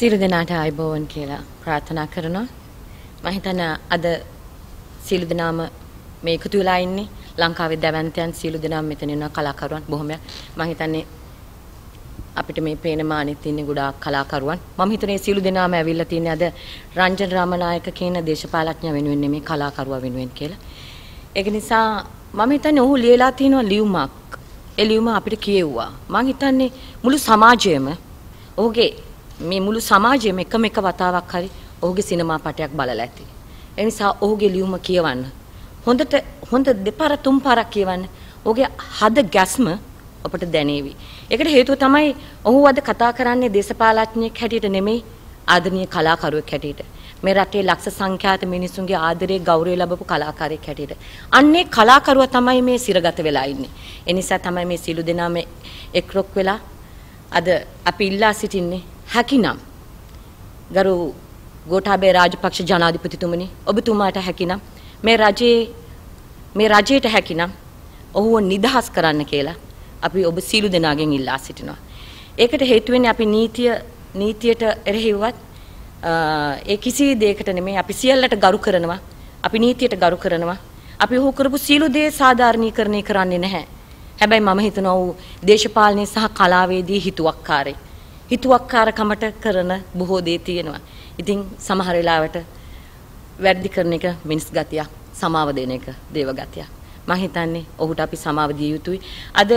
සියලු දෙනාට ආයිබෝවන් කියලා ප්‍රාර්ථනා කරනවා. මම හිතන්නේ අද සියලු දෙනාම මේ එකතු වෙලා ඉන්නේ ලංකාවේ දැවැන්තයන් සියලු දෙනාම මෙතන ඉන්න කලාකරුවන් බොහොමයක්. මම හිතන්නේ අපිට මේ පේන මානෙත් ඉන්නේ ගොඩාක් කලාකරුවන්. මම හිතන්නේ සියලු දෙනාම ඇවිල්ලා තින්නේ අද රංජන් රාමනායක කියන දේශපාලඥ වෙනුවෙන් නෙමෙයි කලාකරුවා වෙනුවෙන් කියලා. ඒක නිසා මම හිතන්නේ ඔහු ලියලා තිනවා ලියුමක්. ඒ ලියුම අපිට කියෙව්වා. මම හිතන්නේ මුළු සමාජයම ඔහුගේ මේ මුළු සමාජයේම එකම එක වතාවක් හරි ඔහුගේ සිනමා පටයක් බලලා ඇති. ඒ නිසා ඔහුගේ ලියුම කියවන්න. හොඳට හොඳ දෙපාර තුන් පාරක් කියවන්න. ඔහුගේ හද ගැස්ම අපට දැනේවි. ඒකට හේතුව තමයි ඔහු අද කතා කරන්නේ දේශපාලඥයෙක් හැටියට නෙමෙයි ආදරණීය කලාකරුවෙක් හැටියට. මේ රටේ ලක්ෂ සංඛ්‍යාත මිනිසුන්ගේ ආදරේ ගෞරවය ලැබපු කලාකාරයෙක් හැටියට. අන්නේ කලාකරුවා තමයි මේ සිරගත වෙලා ඉන්නේ. ඒ නිසා තමයි මේ සිළු දෙනාම එක්රොක් වෙලා අද අපි ඉල්ලා සිටින්නේ හැකිනම් ගරු ගෝඨාභය රාජපක්ෂ ජනාධිපතිතුමනි ඔබතුමාට හැකිනම් මේ රජයේ මේ රජයට හැකිනම් ඔහුව නිදහස් කරන්න කියලා අපි ඔබ සීලු දෙනාගෙන් ඉල්ලා සිටිනවා. ඒකට හේතු වෙන්නේ අපි නීතිය නීතියට එරෙහිවත් ඒ කිසි දෙයකට නෙමෙයි අපි සියල්ලට ගරු කරනවා. අපි නීතියට ගරු කරනවා. අපි ඔහු කරපු සීලු දේ සාධාරණීකරණය කරන්නේ නැහැ. හැබැයි මම හිතනවා ඔහු දේශපාලනයේ සහ කලාවේදී හිතුවක්කාරයි. හිතුවක්කාරකමට කරන බොහෝ දේ තියෙනවා. ඉතින් සමහර වෙලාවට වැඩි කරන එක මිනිස් ගතියක්, සමාව දෙන එක දේව ගතියක්. මම හිතන්නේ ඔහුට අපි සමාව දිය යුතුයි. අද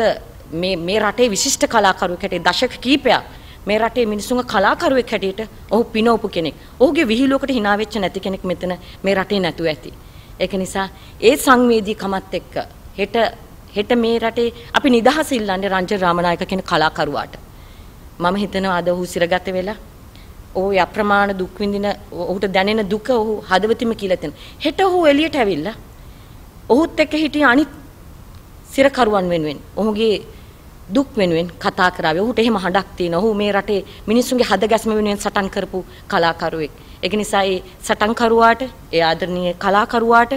මේ මේ රටේ විශිෂ්ට කලාකරුවෙක් හැටියට දශක කීපයක් මේ රටේ මිනිසුන්ගේ කලාකරුවෙක් හැටියට ඔහු පිනවපු කෙනෙක්. ඔහුගේ විහිළුවකට hina වෙච්ච නැති කෙනෙක් මෙතන මේ රටේ නැතුව ඇති. ඒක නිසා ඒ සංවේදීකමත් එක්ක හෙට හෙට මේ රටේ අපි නිදහස ඉල්ලන්නේ රංජන් රාමනායක කියන කලාකරුවාට. මම හිතනවා අද ඔහු සිරගත වෙලා ඔහු අප්‍රමාණ දුක් විඳින ඔහුට දැනෙන දුක ඔහු හදවතින්ම කියලා තියෙනවා. හෙට ඔහු එළියට ඇවිල්ලා ඔහුත් එක්ක හිටිය අනිත් සිරකරුවන් වෙනුවෙන් ඔහුගේ දුක් වෙනුවෙන් කතා කරාවේ. ඔහුට එහෙම හඬක් තියෙන. ඔහු මේ රටේ මිනිස්සුන්ගේ හදගැස්ම වෙනුවෙන් සටන් කරපු කලාකරුවෙක්. ඒක නිසා ඒ සටන්කරුවාට, ඒ ආදරණීය කලාකරුවාට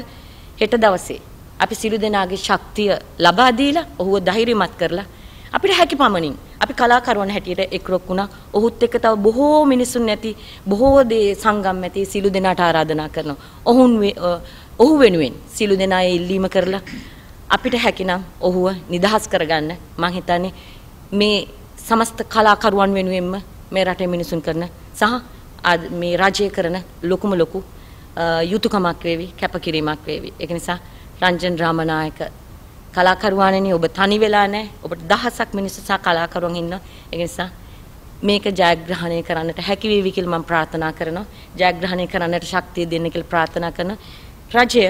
හෙට දවසේ අපි සිළු දෙනාගේ ශක්තිය ලබා දීලා ඔහුව ධෛර්යමත් කරලා අපිට හැකි පමණින් අපි කලාකරුවන් හැටියට එක්රොක් වුණා. ඔහුත් එක්ක තව බොහෝ මිනිසුන් නැති බොහෝ දේ සංගම් ඇති සිළු දෙනාට ආරාධනා කරනවා. ඔවුන් ඔහු වෙනුවෙන් සිළු දෙනා ඉල්ලීම කරලා අපිට හැකිනම් ඔහුව නිදහස් කරගන්න මං හිතන්නේ මේ සමස්ත කලාකරුවන් වෙනුවෙන්ම මේ රටේ මිනිසුන් කරන සහ මේ රජය කරන ලොකුම ලොකු යුතුයකමක් වේවි කැපකිරීමක් වේවි. ඒක නිසා රංජන් රාමනායක කලාකරුවාණෙනි ඔබ තනි වෙලා නැහැ. ඔබට දහසක් මිනිස්සු සහ කලාකරුවන් ඉන්නවා. ඒ නිසා මේක ජයග්‍රහණය කරන්නට හැකි වේවි කියලා මම ප්‍රාර්ථනා කරනවා. ජයග්‍රහණය කරන්නට ශක්තිය දෙන්න කියලා ප්‍රාර්ථනා කරන රජය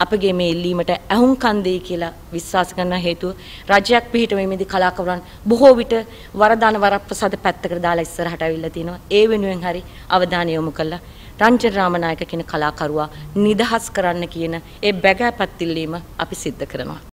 අපගේ මේ ඉල්ලීමට ඇහුම්කන් දෙයි කියලා විශ්වාස කරන හේතුව රජයක් පිහිටීමේදී කලාකරුවන් බොහෝ විට වරදාන වරප්‍රසාද පැත්තකට දාලා ඉස්සරහට අවිල්ලා තිනවා. ඒ වෙනුවෙන් හරි අවධානය යොමු කළා රංජන රාමනායක කියන කලාකරුවා නිදහස් කරන්න කියන ඒ බැගෑපත් ඉල්ලීම අපි සිද්ධ කරනවා.